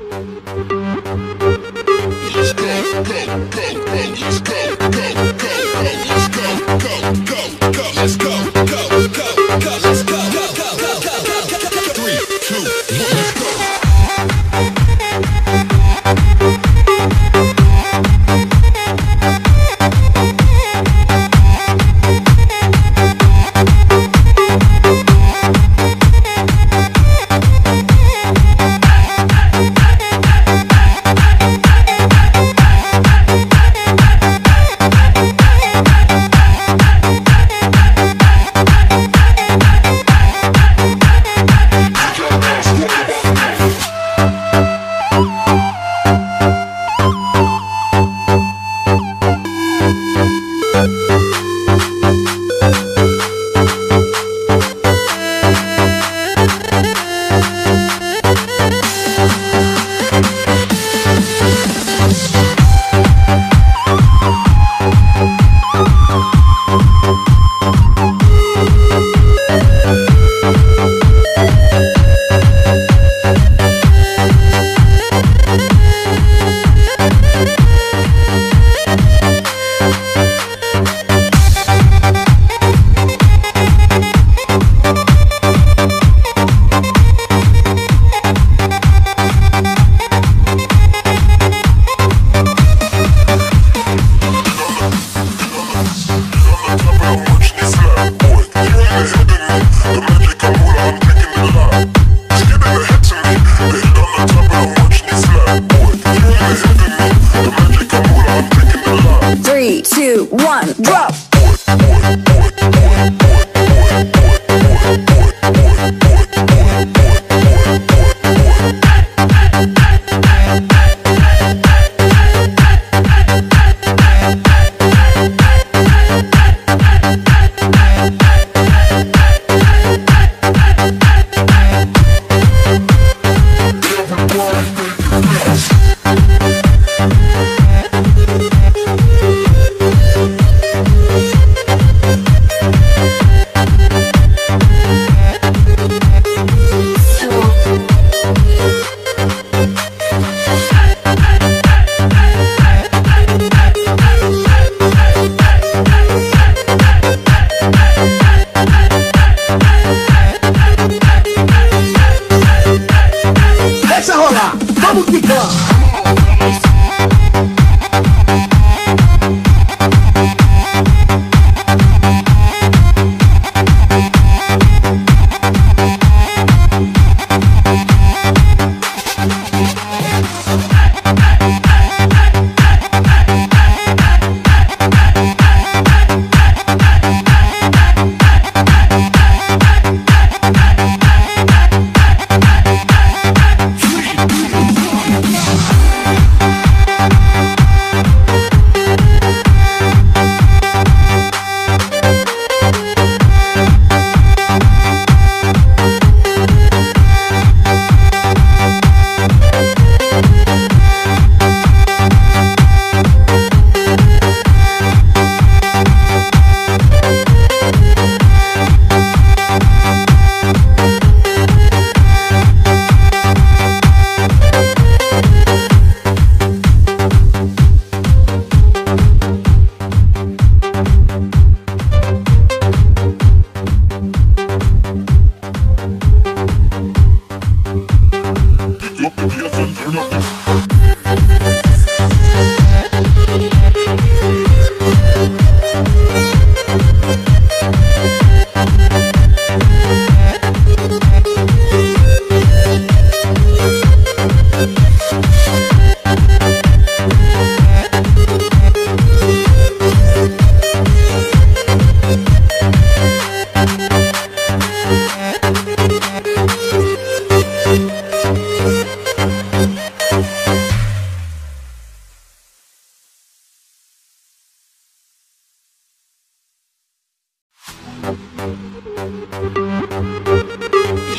Let's go, go, go, go, let's go. one, drop.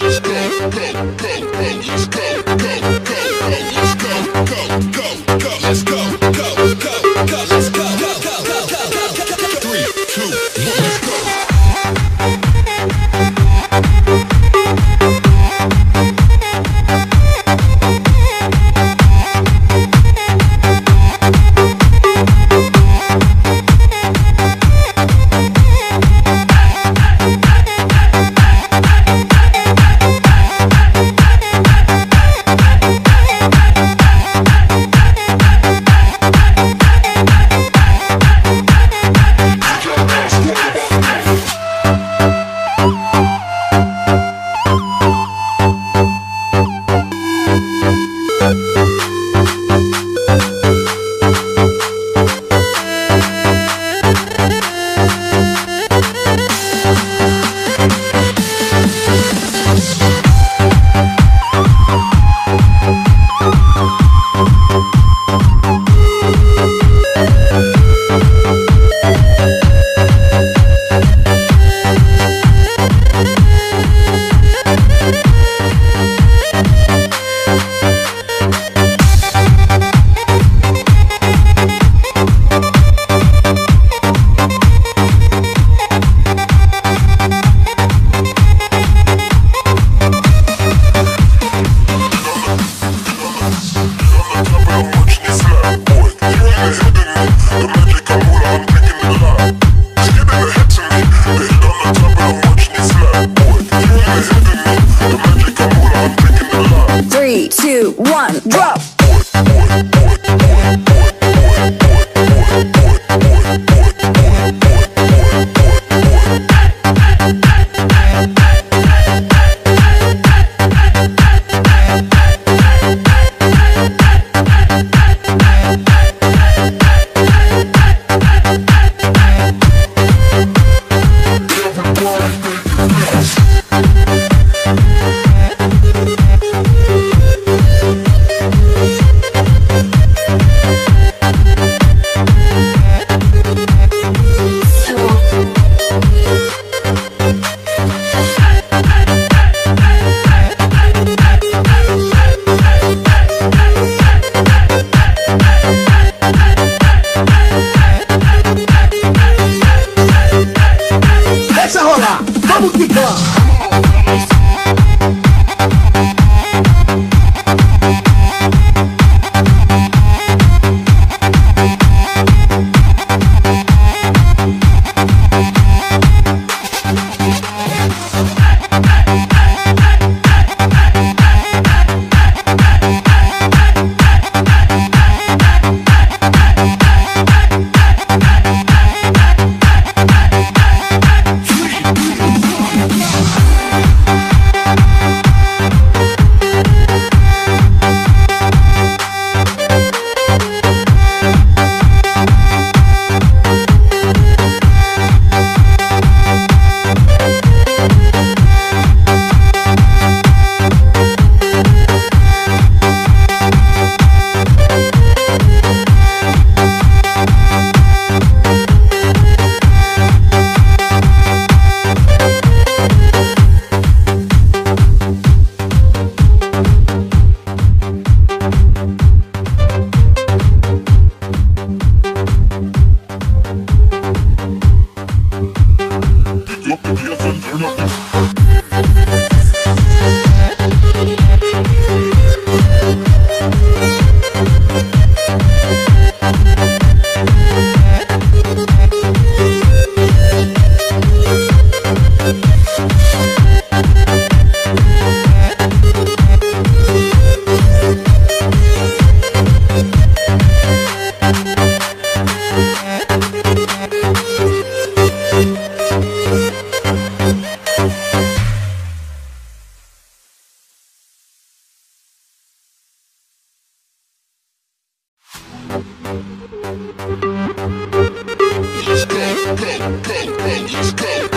Let's go, go, go. Let's go, go, go, go, let's go.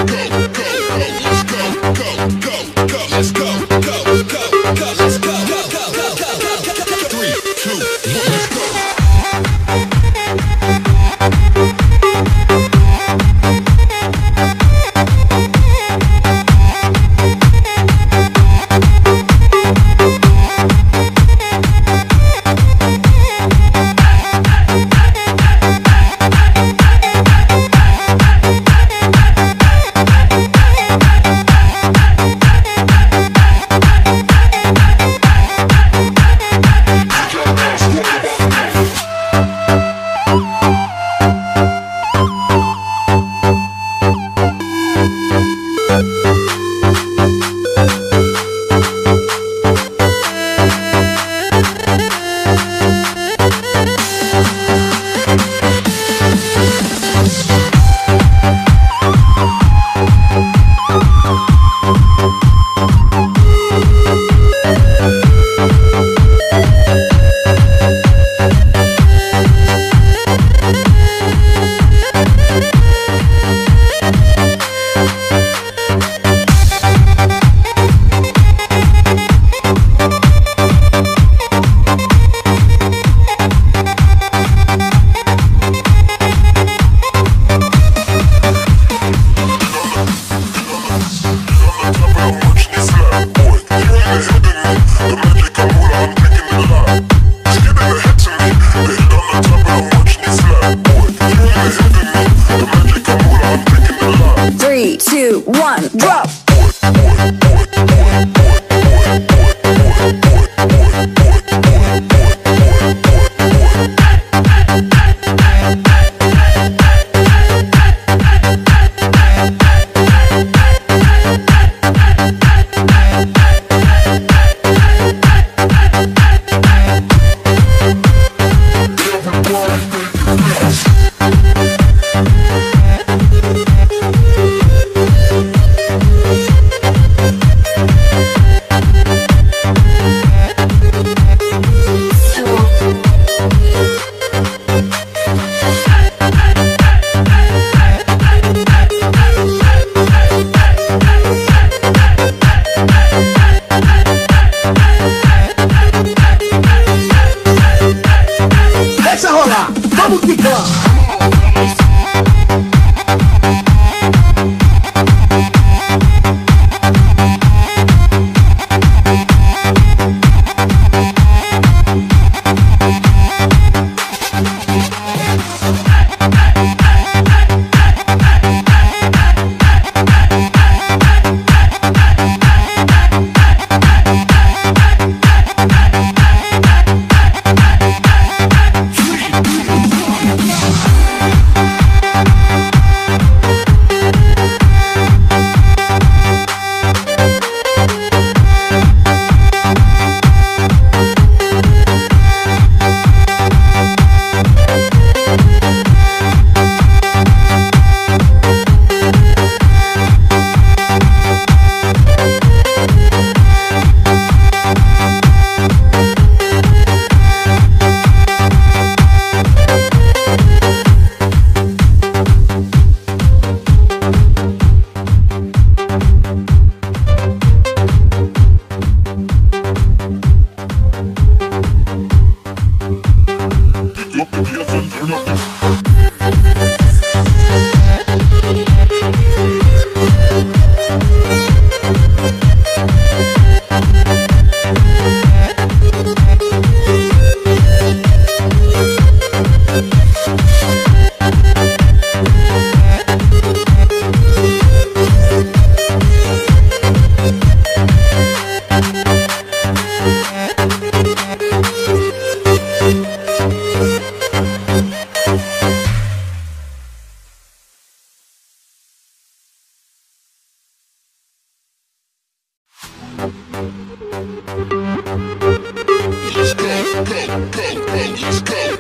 go, go, go, let's go.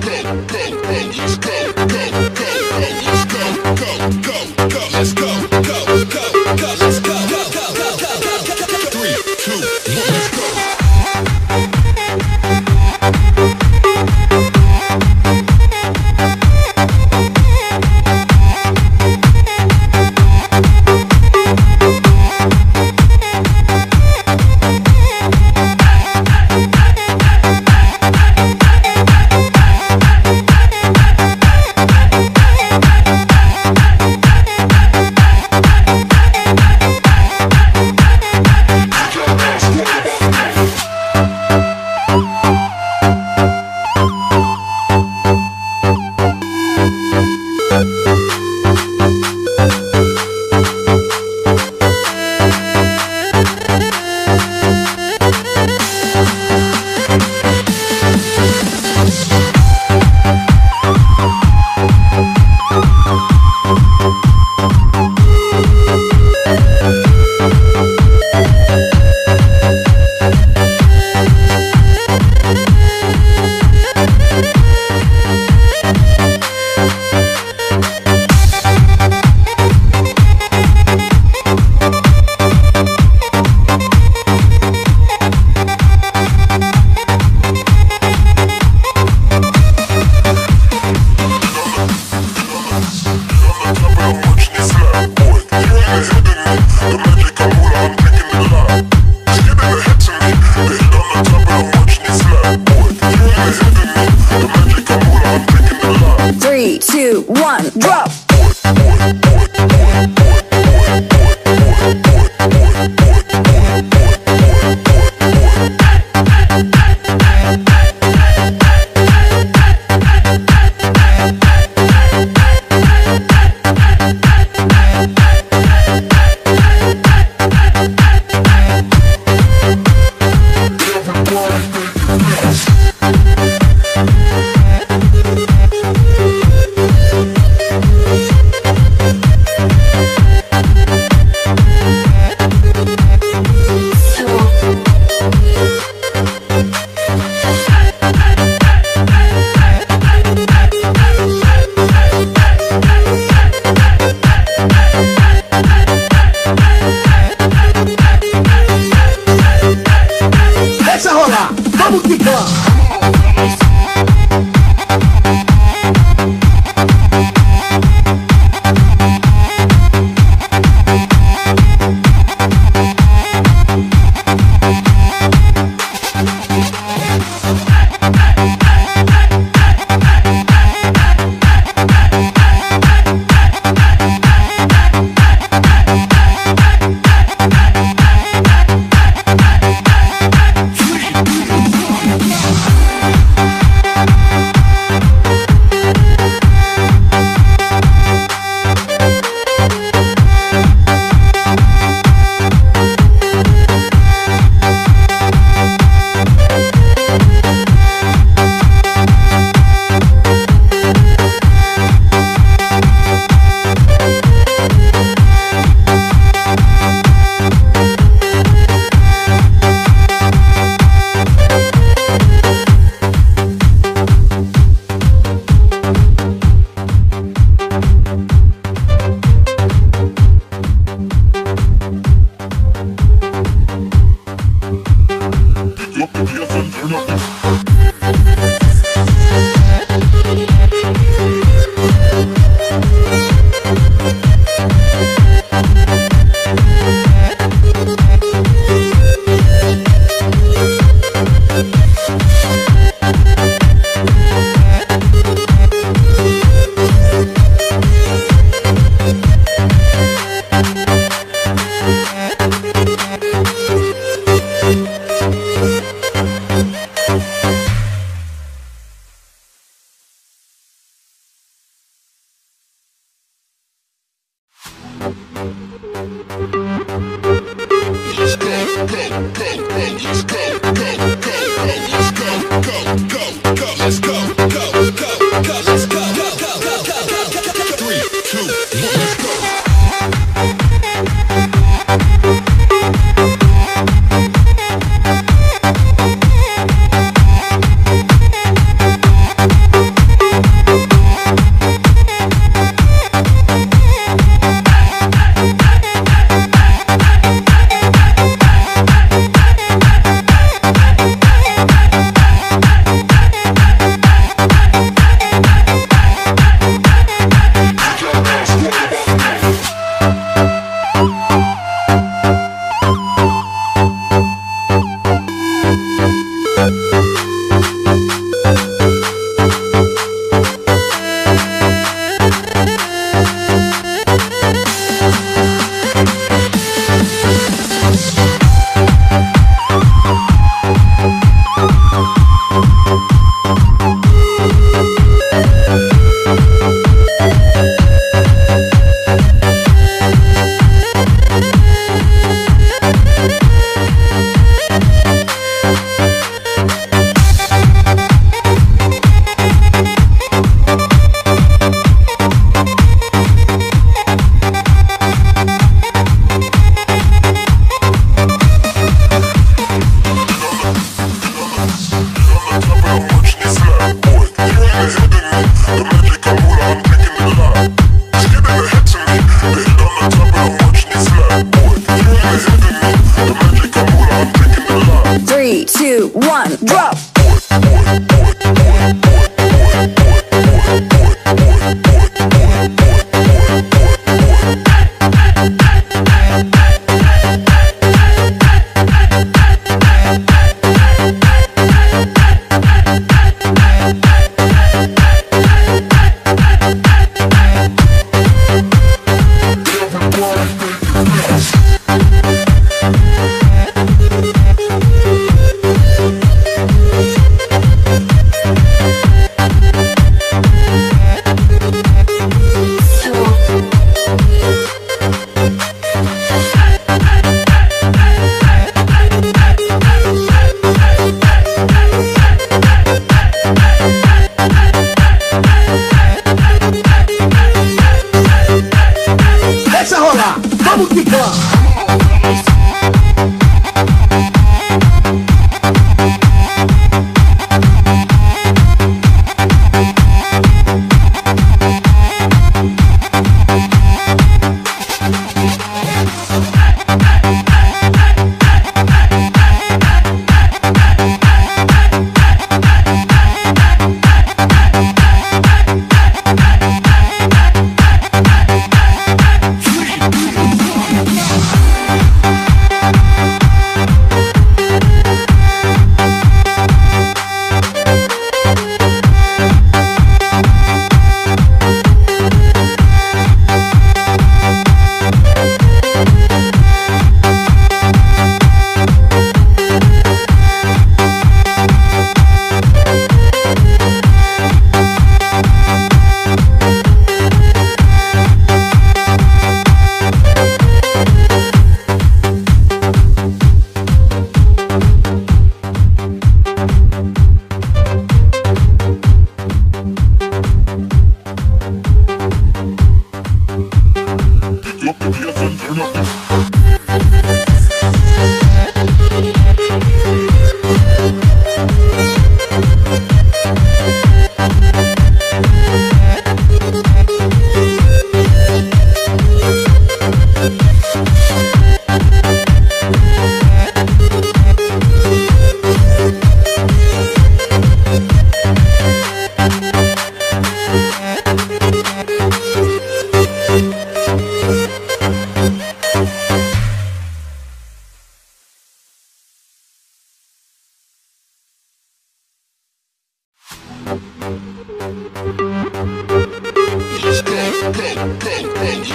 go, go, go, let's go. At the turn up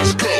Let's go.